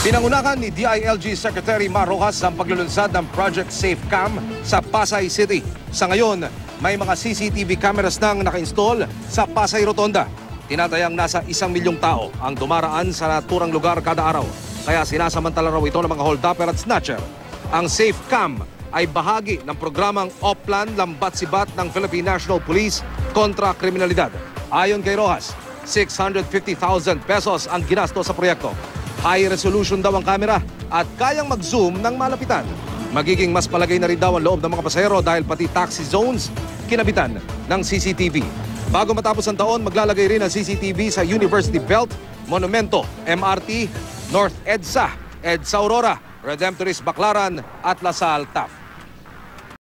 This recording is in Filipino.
Pinangunahan ni DILG Secretary Mar Rojas ang paglulunsad ng Project Safe Cam sa Pasay City. Sa ngayon, may mga CCTV cameras nang naka-install sa Pasay Rotonda. Tinatayang nasa isang milyong tao ang dumaraan sa naturang lugar kada araw. Kaya sinasamantala raw ito ng mga hold-upper at snatcher. Ang Safe Cam ay bahagi ng programang Oplan Lambat Sibat ng Philippine National Police kontra kriminalidad. Ayon kay Rojas, 650,000 pesos ang ginasto sa proyekto. High resolution daw ang kamera at kayang mag-zoom ng malapitan. Magiging mas palagay na rin daw ang loob ng mga pasahero dahil pati taxi zones kinabitan ng CCTV. Bago matapos ang taon, maglalagay rin ang CCTV sa University Belt, Monumento, MRT, North EDSA, EDSA Aurora, Redemptorist Baclaran at Lasal TAP.